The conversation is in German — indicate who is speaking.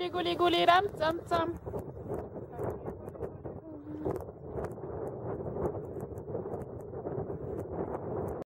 Speaker 1: Gulli, Gulli, Gulli, Ramzamzam.